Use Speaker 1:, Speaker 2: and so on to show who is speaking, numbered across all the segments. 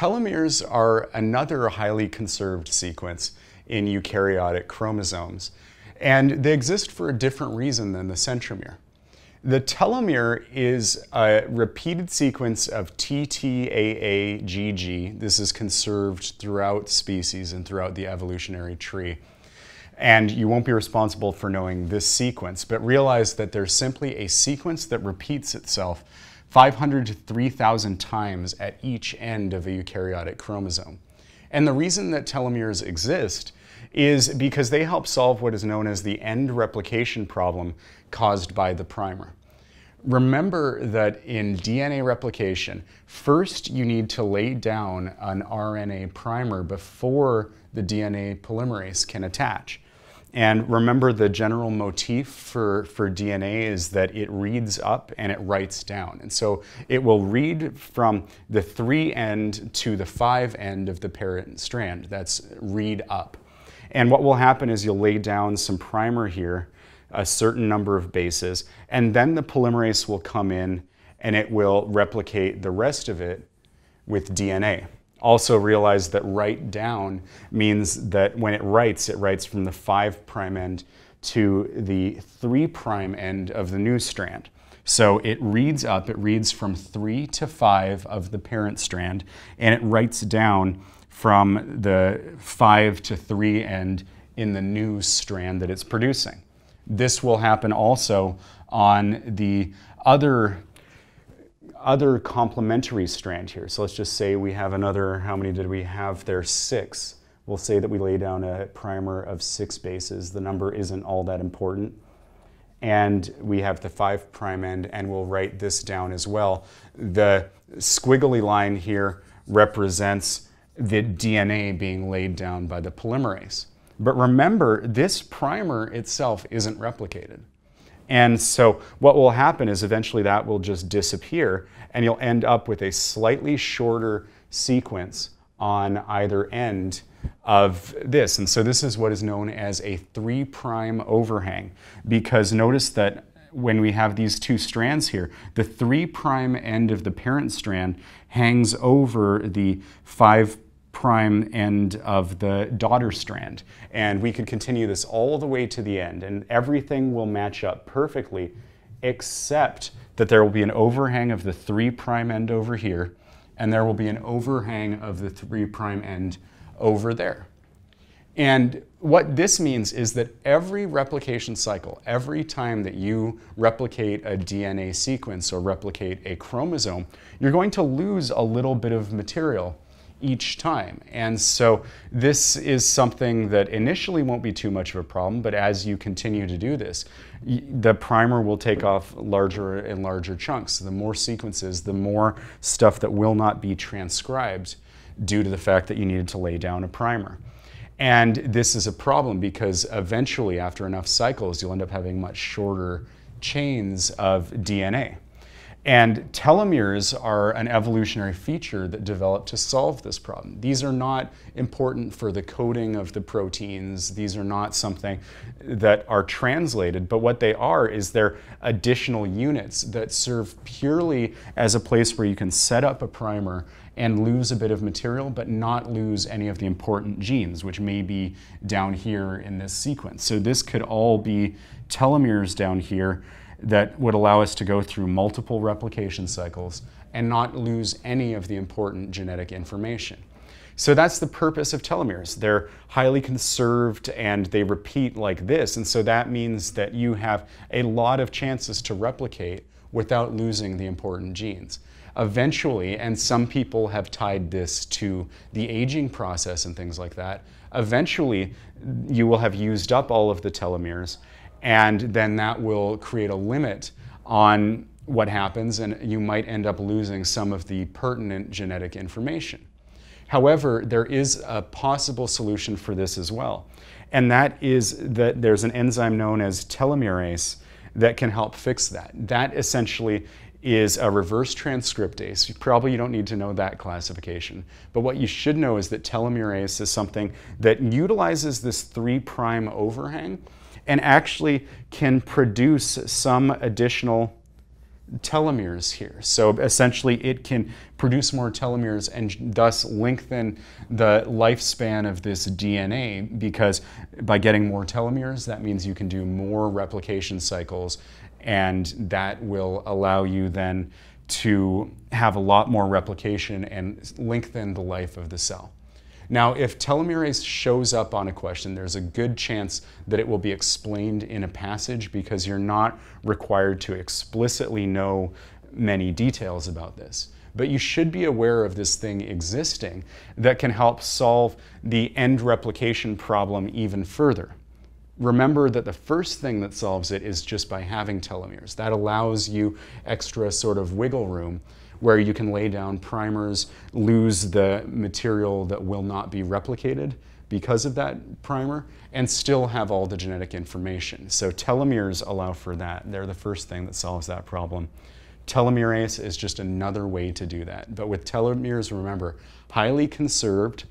Speaker 1: telomeres are another highly conserved sequence in eukaryotic chromosomes, and they exist for a different reason than the centromere. The telomere is a repeated sequence of TTAAGG. This is conserved throughout species and throughout the evolutionary tree. And you won't be responsible for knowing this sequence, but realize that there's simply a sequence that repeats itself 500 to 3,000 times at each end of a eukaryotic chromosome. And the reason that telomeres exist is because they help solve what is known as the end replication problem caused by the primer. Remember that in DNA replication, first you need to lay down an RNA primer before the DNA polymerase can attach. And remember the general motif for, for DNA is that it reads up and it writes down. And so it will read from the three end to the five end of the parent strand. That's read up. And what will happen is you'll lay down some primer here, a certain number of bases, and then the polymerase will come in and it will replicate the rest of it with DNA. Also realize that write down means that when it writes, it writes from the 5' prime end to the 3' prime end of the new strand. So it reads up, it reads from 3 to 5 of the parent strand, and it writes down from the 5 to 3 end in the new strand that it's producing. This will happen also on the other other complementary strand here. So let's just say we have another, how many did we have there? Six. We'll say that we lay down a primer of six bases. The number isn't all that important. And we have the five prime end, and we'll write this down as well. The squiggly line here represents the DNA being laid down by the polymerase. But remember, this primer itself isn't replicated. And so what will happen is eventually that will just disappear and you'll end up with a slightly shorter sequence on either end of this. And so this is what is known as a three prime overhang because notice that when we have these two strands here, the three prime end of the parent strand hangs over the five prime end of the daughter strand. And we could continue this all the way to the end, and everything will match up perfectly, except that there will be an overhang of the 3 prime end over here, and there will be an overhang of the 3 prime end over there. And what this means is that every replication cycle, every time that you replicate a DNA sequence or replicate a chromosome, you're going to lose a little bit of material each time. And so this is something that initially won't be too much of a problem, but as you continue to do this, the primer will take off larger and larger chunks. The more sequences, the more stuff that will not be transcribed due to the fact that you needed to lay down a primer. And this is a problem because eventually, after enough cycles, you'll end up having much shorter chains of DNA. And telomeres are an evolutionary feature that developed to solve this problem. These are not important for the coding of the proteins. These are not something that are translated, but what they are is they're additional units that serve purely as a place where you can set up a primer and lose a bit of material, but not lose any of the important genes, which may be down here in this sequence. So this could all be telomeres down here that would allow us to go through multiple replication cycles and not lose any of the important genetic information. So that's the purpose of telomeres. They're highly conserved and they repeat like this. And so that means that you have a lot of chances to replicate without losing the important genes. Eventually, and some people have tied this to the aging process and things like that, eventually you will have used up all of the telomeres and then that will create a limit on what happens, and you might end up losing some of the pertinent genetic information. However, there is a possible solution for this as well, and that is that there's an enzyme known as telomerase that can help fix that. That essentially is a reverse transcriptase. You probably you don't need to know that classification. But what you should know is that telomerase is something that utilizes this 3' prime overhang and actually can produce some additional telomeres here. So essentially, it can produce more telomeres and thus lengthen the lifespan of this DNA because by getting more telomeres, that means you can do more replication cycles, and that will allow you then to have a lot more replication and lengthen the life of the cell. Now, if telomerase shows up on a question, there's a good chance that it will be explained in a passage because you're not required to explicitly know many details about this. But you should be aware of this thing existing that can help solve the end replication problem even further. Remember that the first thing that solves it is just by having telomeres. That allows you extra sort of wiggle room where you can lay down primers, lose the material that will not be replicated because of that primer, and still have all the genetic information. So telomeres allow for that. They're the first thing that solves that problem. Telomerase is just another way to do that. But with telomeres, remember, highly conserved,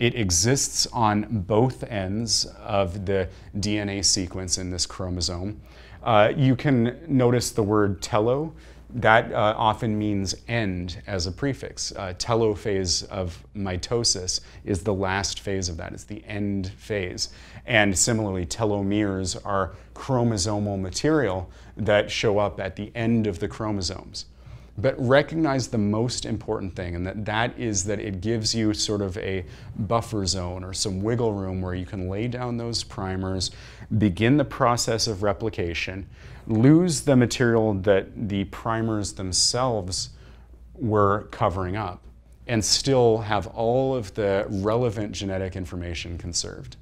Speaker 1: it exists on both ends of the DNA sequence in this chromosome. Uh, you can notice the word telo that uh, often means end as a prefix. Uh, telophase of mitosis is the last phase of that, it's the end phase. And similarly, telomeres are chromosomal material that show up at the end of the chromosomes. But recognize the most important thing, and that, that is that it gives you sort of a buffer zone or some wiggle room where you can lay down those primers, begin the process of replication, lose the material that the primers themselves were covering up, and still have all of the relevant genetic information conserved.